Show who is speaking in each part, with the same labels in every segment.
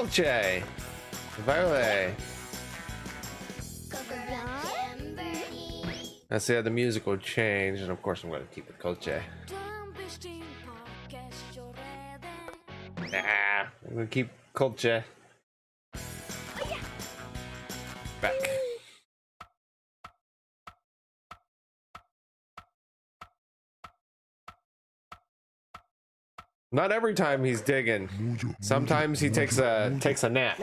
Speaker 1: Kulche. Violet. Let's see how the music will change, and of course I'm going to keep it Kulche. Nah, I'm going to keep Kulche. Back. Not every time he's digging. Sometimes he takes a takes a nap.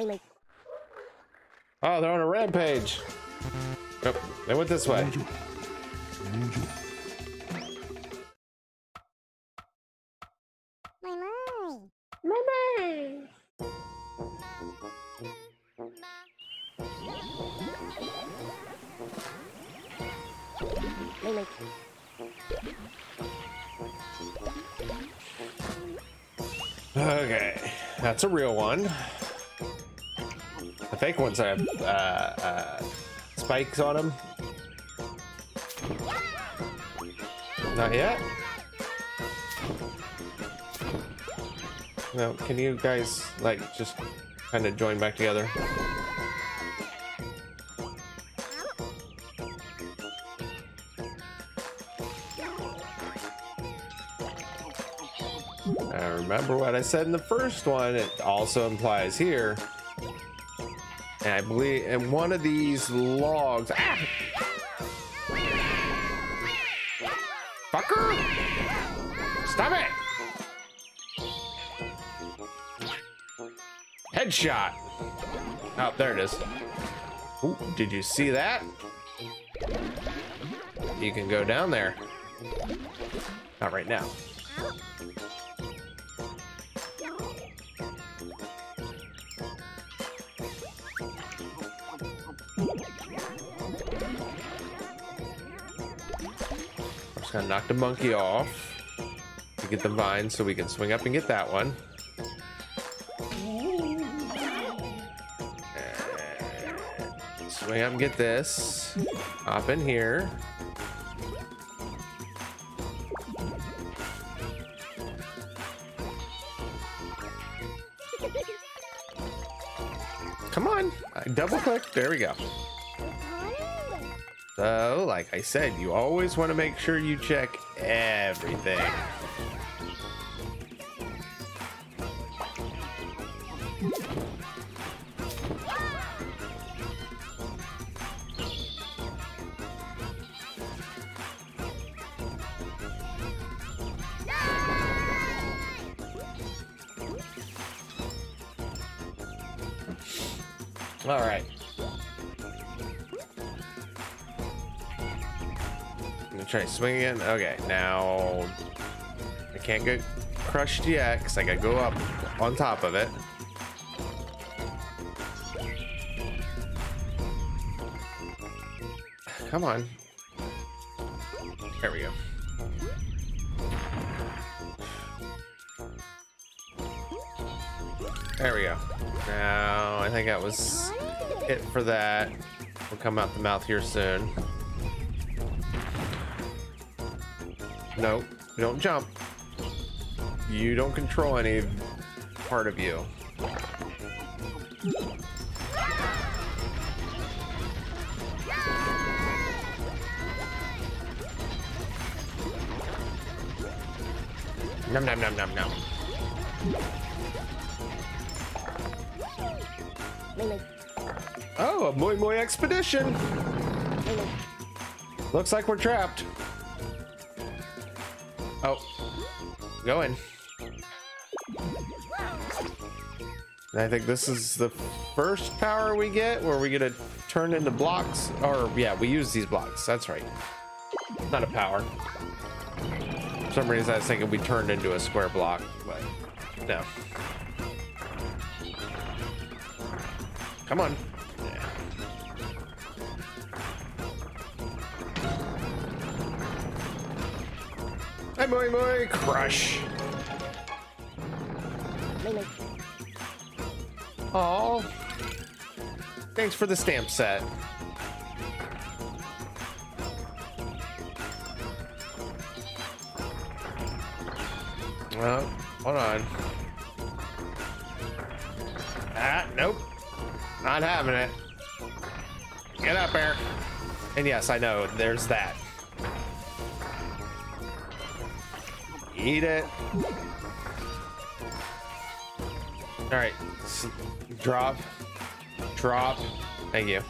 Speaker 1: Oh, they're on a rampage. Yep, they went this way. Okay, that's a real one. The fake ones have uh, uh, spikes on them. Not yet. No, can you guys like just kind of join back together? Remember what I said in the first one. It also implies here. And I believe in one of these logs. Ah! Fucker! Stop it! Headshot! Oh, there it is. Ooh, did you see that? You can go down there. Not right now. Just gonna knock the monkey off to get the vine so we can swing up and get that one. And swing up and get this. Hop in here. Come on, I double click. There we go. So, like I said, you always want to make sure you check everything. All right. Gonna try to swing again. Okay, now I can't get crushed yet because I gotta go up on top of it. Come on. There we go. There we go. Now, I think that was it for that. We'll come out the mouth here soon. Nope, you don't jump. You don't control any part of you. Num num num num num. Oh, a Mui Mui expedition. Looks like we're trapped. Go in. And I think this is the first power we get where we get to turn into blocks. Or, yeah, we use these blocks. That's right. Not a power. For some reason, I was thinking we turned into a square block, but no. Come on. Mui Mui. Crush. Oh. Thanks for the stamp set. Well, hold on. Ah, nope. Not having it. Get up there. And yes, I know, there's that. Eat it. All right, drop, drop. Thank you.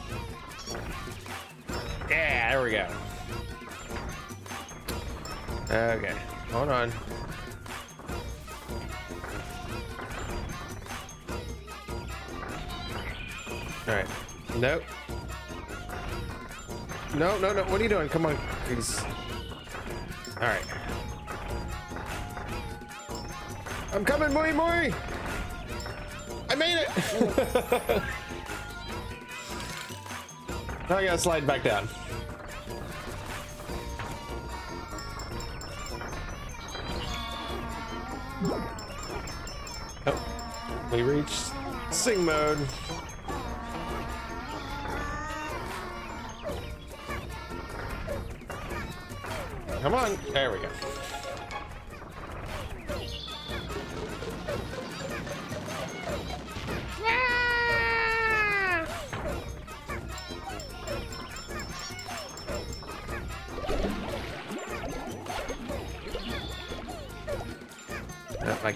Speaker 1: Yeah, there we go. Okay, hold on. All right, nope. No, no, no. What are you doing? Come on, please. All right. I'm coming, Mui Mui! I made it! now I gotta slide back down. Oh, we reached sing mode. Come on. There we go.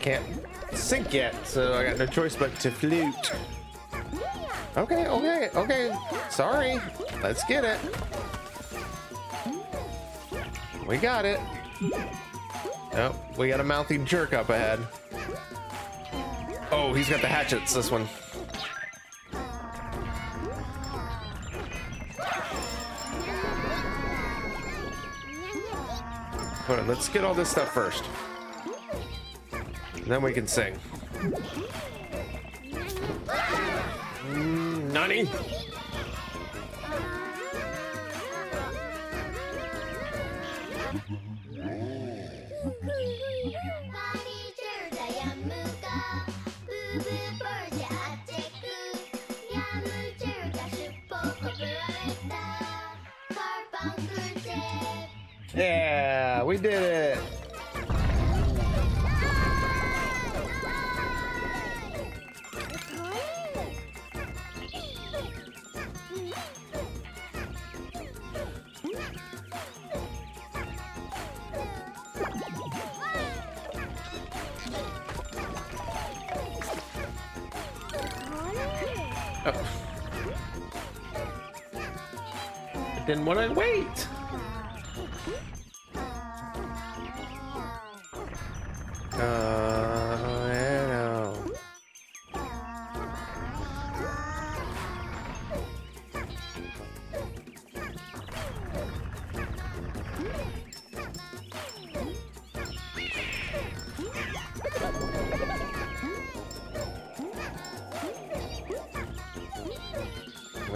Speaker 1: Can't sink yet, so I got no choice but to flute. Okay, okay, okay. Sorry. Let's get it. We got it. Oh, we got a mouthy jerk up ahead. Oh, he's got the hatchets, this one. Hold on, let's get all this stuff first. Then we can sing. Mm, Nani? Yeah, we did it.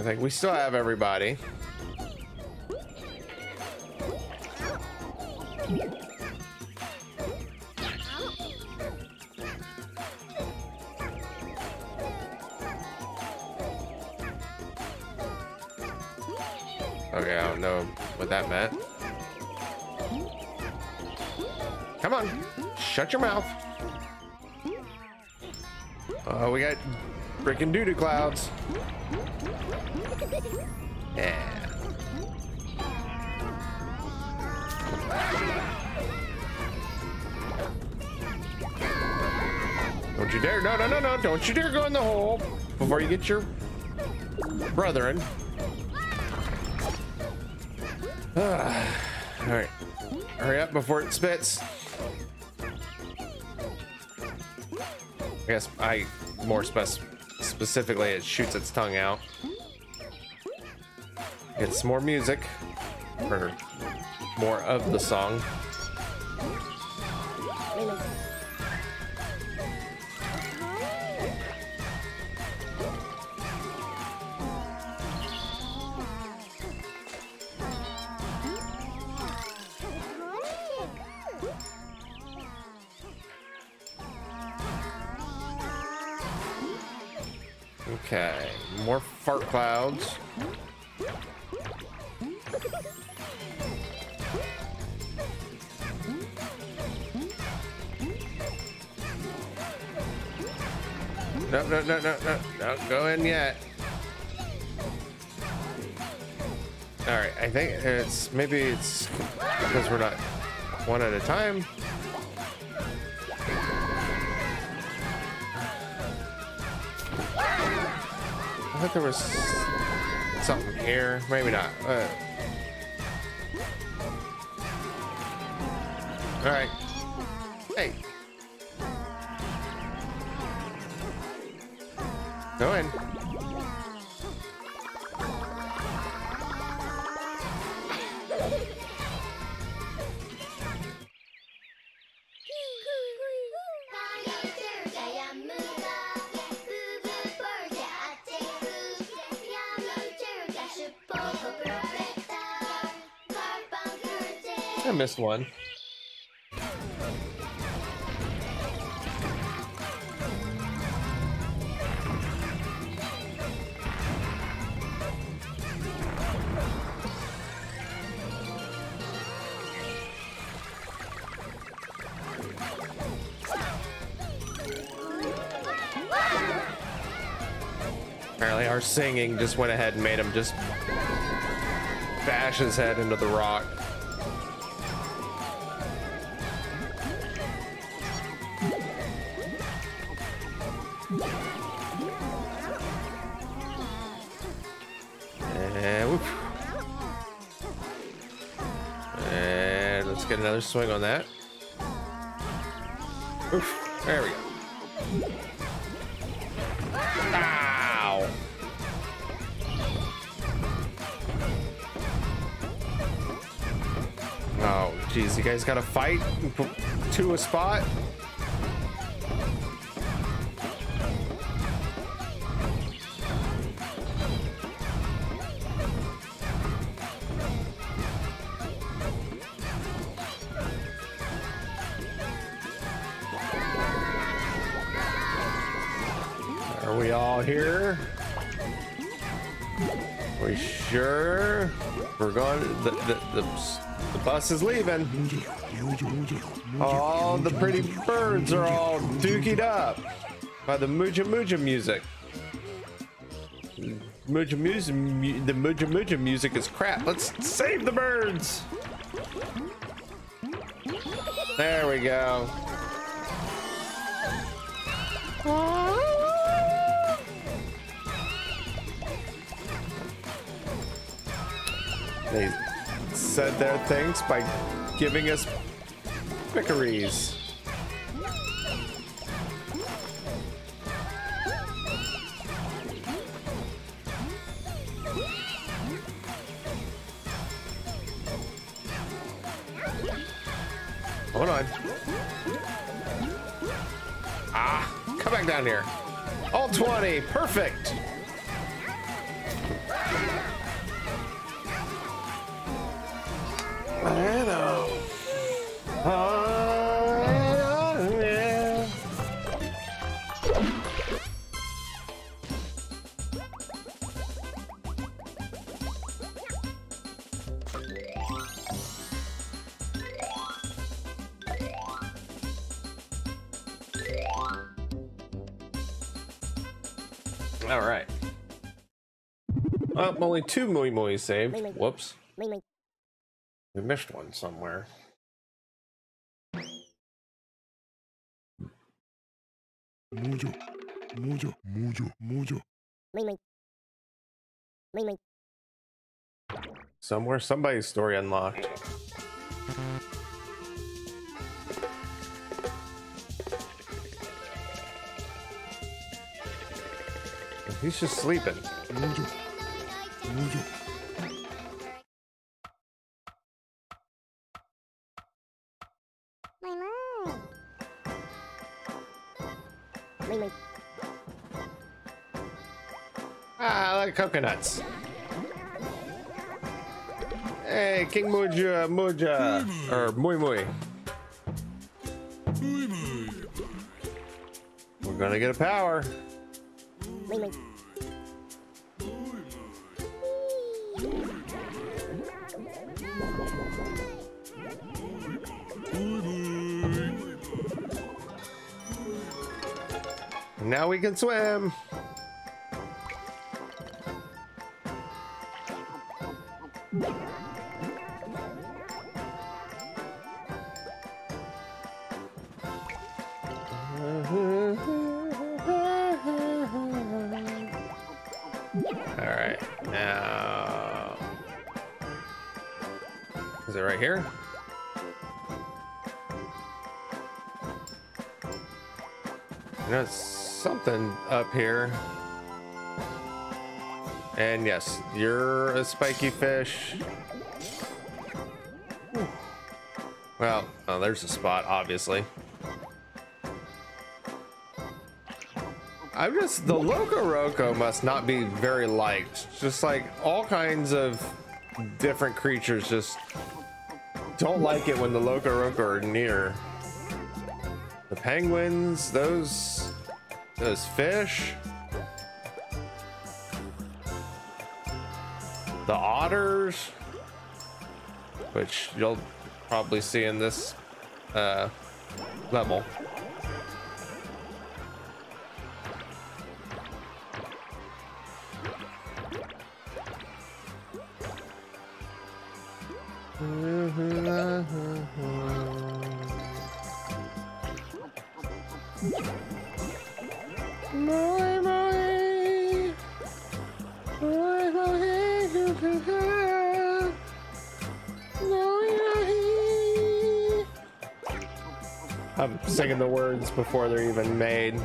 Speaker 1: Think we still have everybody. Okay, I don't know what that meant. Come on, shut your mouth. Oh, we got freaking doo-doo clouds. Don't you dare, no, no, no, no, don't you dare go in the hole before you get your brethren. All right, hurry up before it spits. I guess I more spec specifically it shoots its tongue out. Get some more music or more of the song. Maybe it's because we're not one at a time. I thought there was something here. Maybe not. Uh, all right. Hey. Go in. One. Apparently our singing just went ahead and made him just bash his head into the rock. Another swing on that. Oof, there we go. Ow! Oh, geez, you guys got to fight to a spot. We all here? We sure? We're going. The the the, the bus is leaving. All the pretty birds are all dookied up by the Muja Muja music. Muja Muja, mu- the Muja Muja music is crap. Let's save the birds. There we go. They said their thanks by giving us Pickories. Hold on. Ah, come back down here. All 20, perfect. Only two Mui Mui saved. Whoops. We missed one somewhere.
Speaker 2: Mojo, mojo, mojo, mojo.
Speaker 1: Somewhere, somebody's story unlocked. He's just sleeping.
Speaker 2: Mojo, mojo.
Speaker 1: Ah, I like coconuts. Hey, King Muja, Muja, or Mui Mui. We're gonna get a power. Now we can swim. All right, now is it right here? There's something up here. And yes, you're a spiky fish. Well, oh, there's a spot, obviously. I'm just, the Loco Roco must not be very liked. Just like all kinds of different creatures just don't like it when the Loco Roco are near. The penguins, those, those fish. The otters, which you'll probably see in this uh, level. Singing the words before they're even made.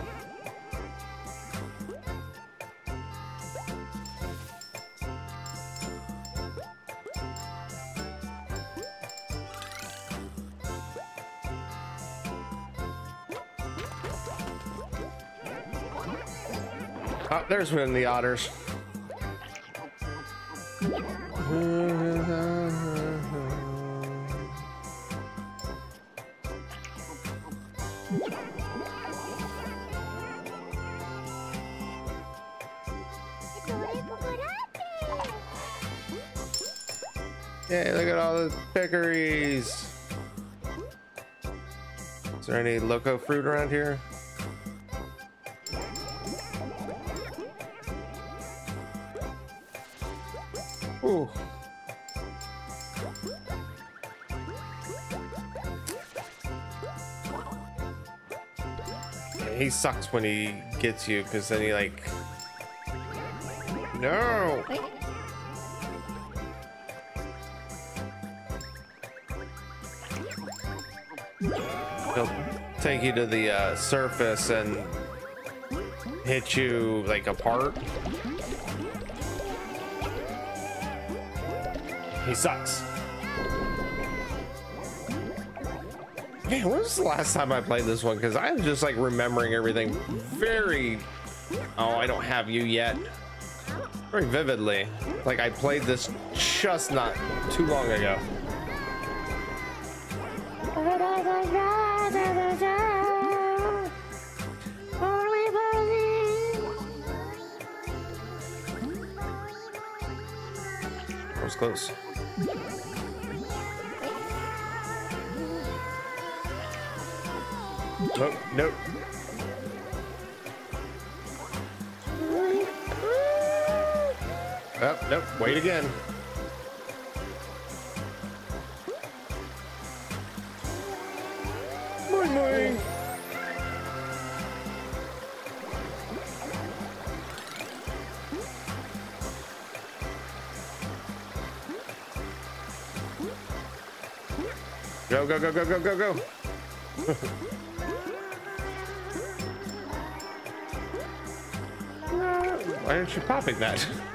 Speaker 1: Oh, there's one of the otters. There any loco fruit around here? Ooh. He sucks when he gets you because then he like no take you to the uh, surface and hit you like apart He sucks. Man, when was the last time I played this one? Because I'm just like remembering everything very. Oh, I don't have you yet. Very vividly. Like I played this just not too long ago. Was close. Nope, nope. Oh, nope, wait again. Go, go, go, go, go, go. Why aren't you popping that?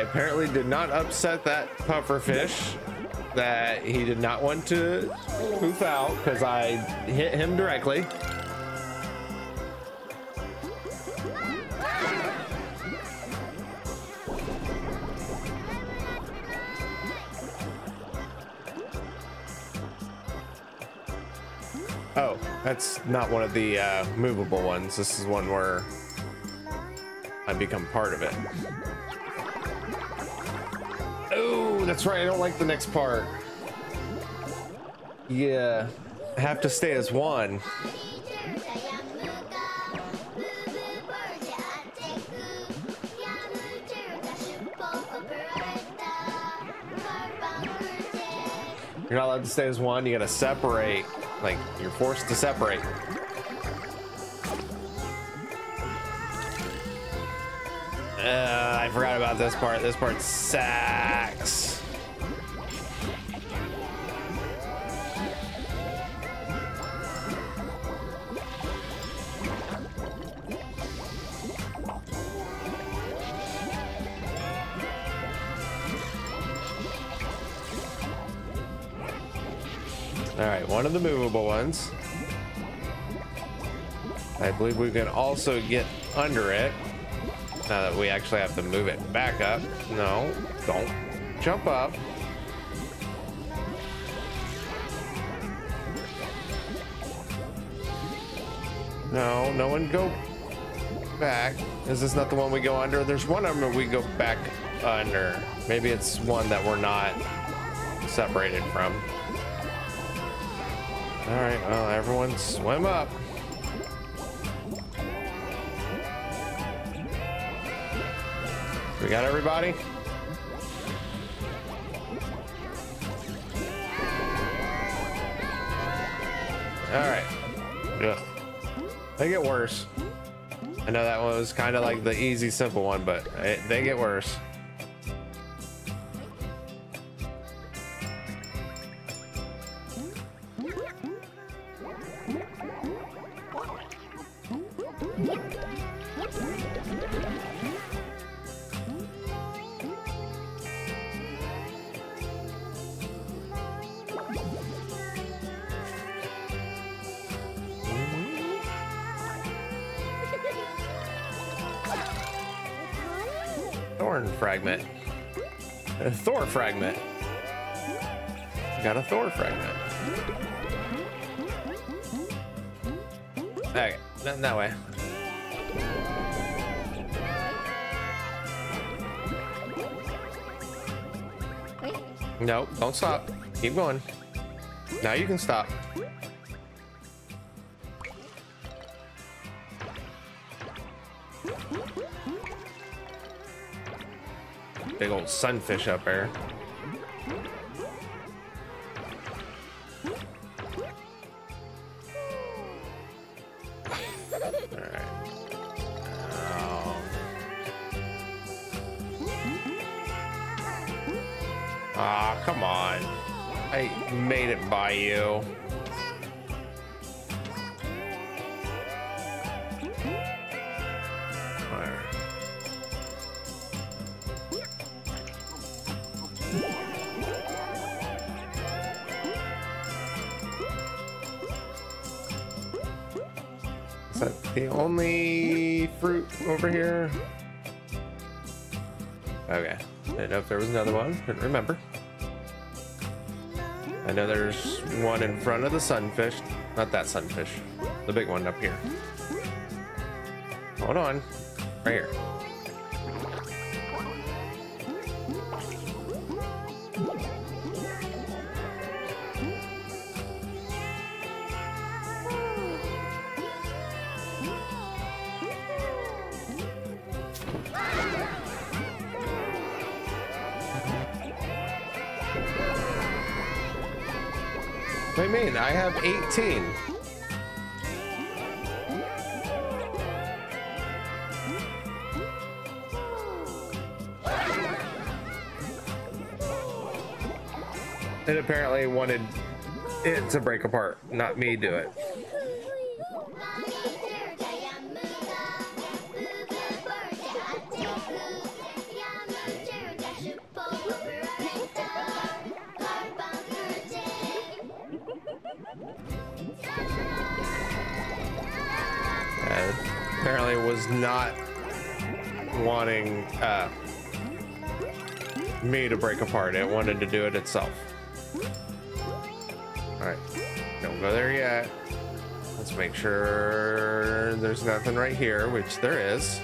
Speaker 1: apparently did not upset that puffer fish that he did not want to poof out because I hit him directly. Oh, that's not one of the uh, movable ones. This is one where I become part of it that's right. I don't like the next part. Yeah, I have to stay as one. You're not allowed to stay as one. You gotta separate. Like, you're forced to separate. Uh, I forgot about this part. This part sucks. All right, one of the movable ones. I believe we can also get under it. Now that we actually have to move it back up. No, don't jump up. No, no one go back. Is this not the one we go under? There's one of them we go back under. Maybe it's one that we're not separated from. All right, well, everyone swim up. We got everybody? All right. Yeah. They get worse. I know that one was kind of like the easy, simple one, but it, they get worse. That, that way. No, don't stop. Keep going. Now you can stop. Big old sunfish up there. Fruit over here? Okay. Didn't know if there was another one. Couldn't remember. I know there's one in front of the sunfish. Not that sunfish. The big one up here. Hold on. Right here. I have 18. It apparently wanted it to break apart, not me do it. Was not wanting uh, me to break apart. It wanted to do it itself. All right, don't go there yet. Let's make sure there's nothing right here, which there is.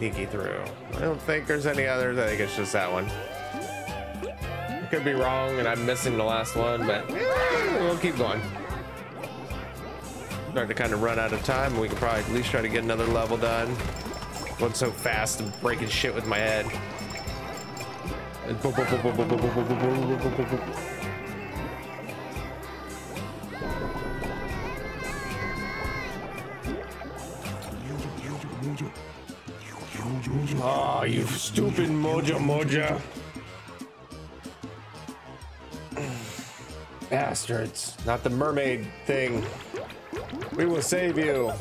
Speaker 1: Sneaky, through. I don't think there's any others. I think it's just that one. Could be wrong and I'm missing the last one, but we'll keep going. Start to kind of run out of time. We can probably at least try to get another level done. Going so fast and breaking shit with my head. Oh, you stupid Moja Moja. Bastards. Not the mermaid thing. We will save you.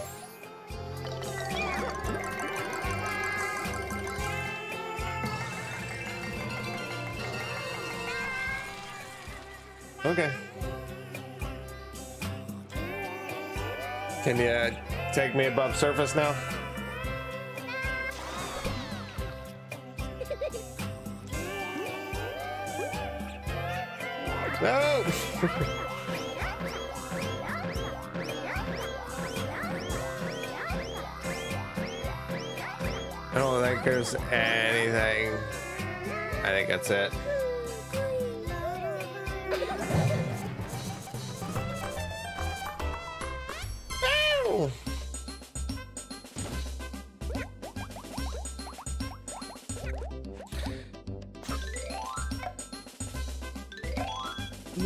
Speaker 1: Okay. Can you uh, take me above surface now? I don't think there's anything. I think that's it. Ow!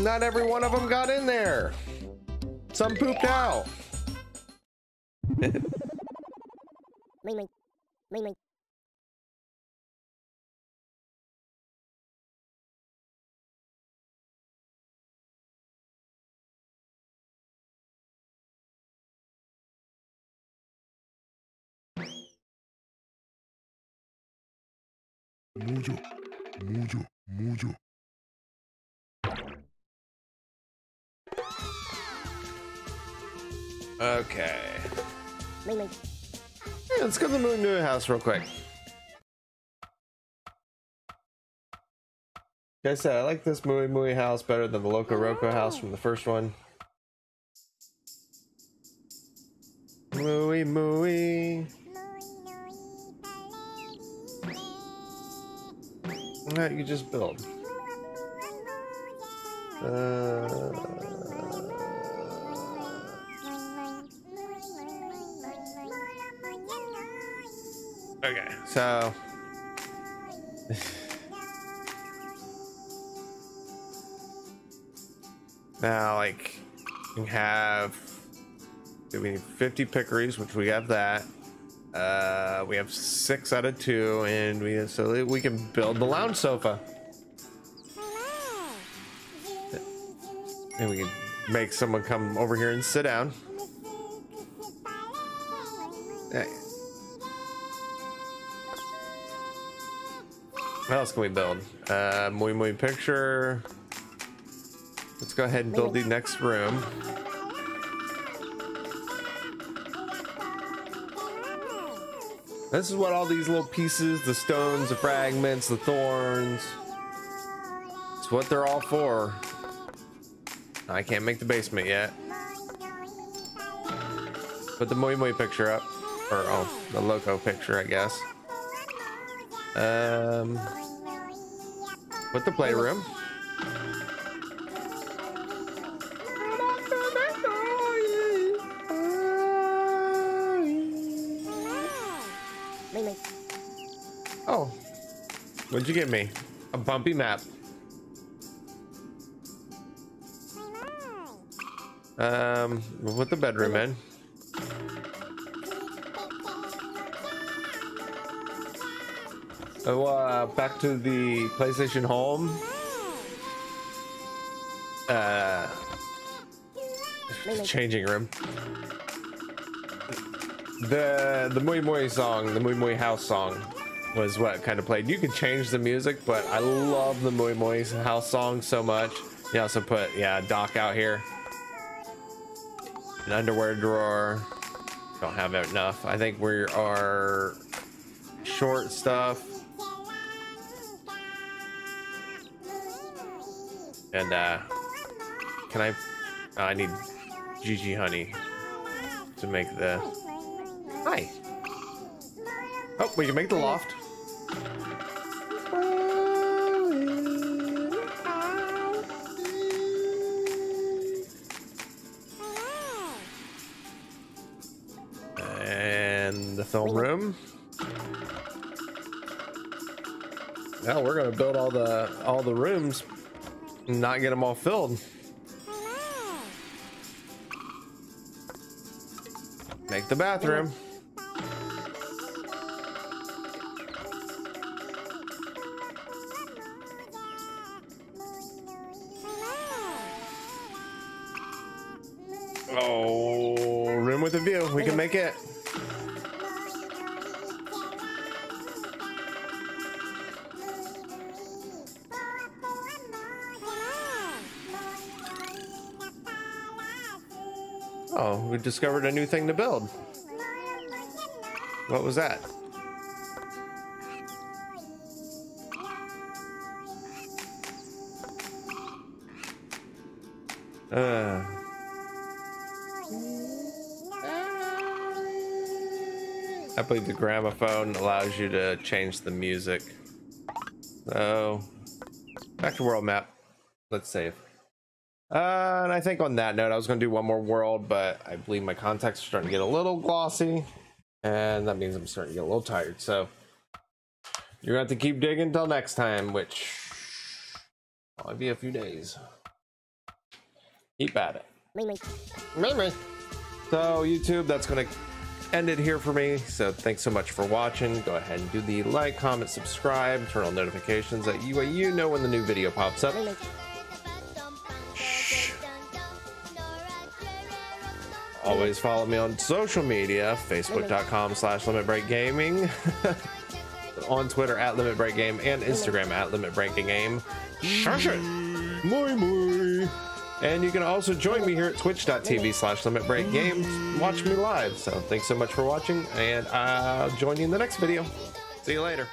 Speaker 1: Not every one of them got in there. Some pooped out.
Speaker 3: Ring ring. Ring
Speaker 1: Okay. Hey, let's go to the Moon Moon house real quick. Like I said, I like this Mui Mui house better than the Loco Roco house from the first one. Mui Mui. No, you just build. Uh, so now, like, we have we need 50 Pickories, which we have that. Uh, we have six out of two, and we so we can build the lounge sofa, and we can make someone come over here and sit down. What else can we build? Uh, Mui Mui picture. Let's go ahead and build the next room. This is what all these little pieces, the stones, the fragments, the thorns. It's what they're all for. I can't make the basement yet. Put the Mui Mui picture up. Or, oh, the Loco picture, I guess. Um, put the playroom. Oh, what'd you give me? A bumpy map. Um, we'll put the bedroom in. Oh, uh, back to the PlayStation Home. Uh, changing room. The the Mui Mui song, the Mui Mui House song, was what kind of played. You could change the music, but I love the Mui Mui House song so much. You also put yeah Doc out here. An underwear drawer. Don't have enough. I think we are short stuff. And uh can I I need Gigi honey to make the Hi. Oh, we can make the loft. And the film room. Now we're gonna build all the all the rooms, not get them all filled. Make the bathroom. Oh, room with a view. We can make it. We discovered a new thing to build. What was that? Uh. I believe the gramophone allows you to change the music. So, back to world map. Let's save. Uh, and I think on that note, I was going to do one more world, but I believe my contacts are starting to get a little glossy, and that means I'm starting to get a little tired. So, you're going to have to keep digging until next time, which will be a few days. Keep at it.
Speaker 3: Me, me.
Speaker 1: So YouTube, that's gonna end it here for me. So thanks so much for watching. Go ahead and do the like, comment, subscribe, turn on notifications that you you know when the new video pops up. Always follow me on social media, facebook.com slash limit break gaming, on Twitter at limit break game, and Instagram at limit breaking game. Shush it! Moi moi! And you can also join me here at twitch.tv slash limit break games. Watch me live. So thanks so much for watching, and I'll join you in the next video. See you later.